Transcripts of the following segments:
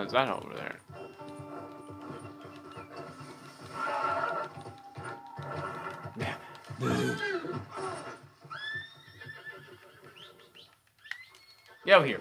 Is that over there? Over here.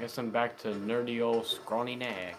Guess I'm back to nerdy old scrawny nag.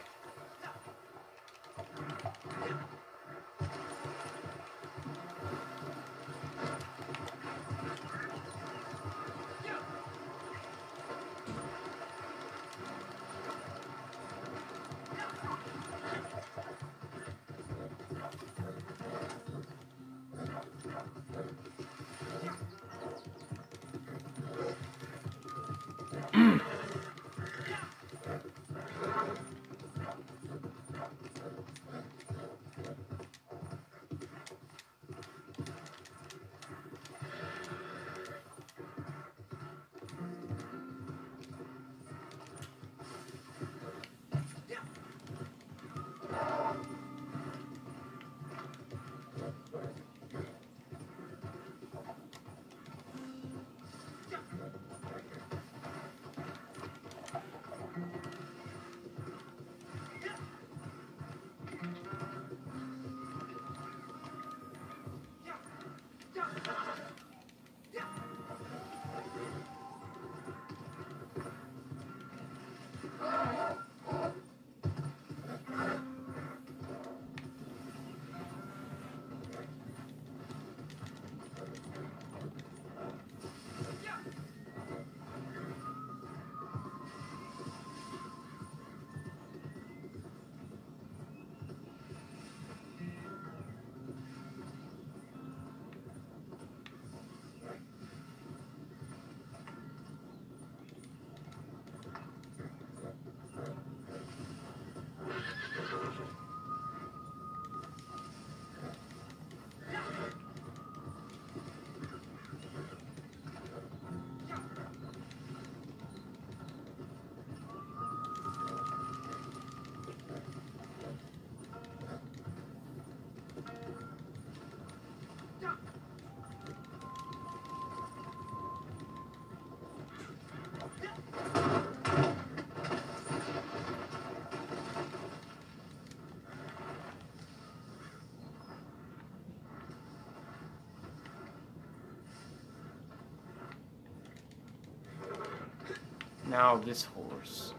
Now this horse.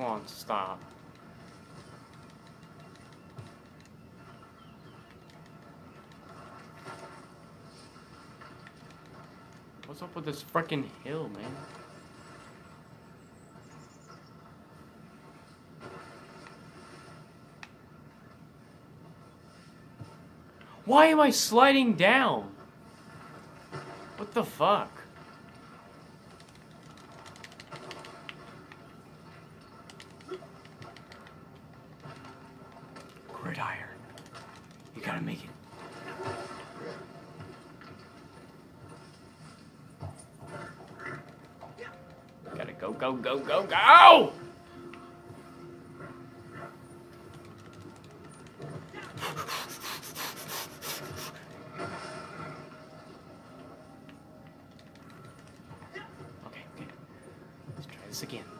Come on, stop. What's up with this freaking hill, man? Why am I sliding down? What the fuck? Gotta make it. Gotta go, go, go, go, go! Okay, okay. Let's try this again.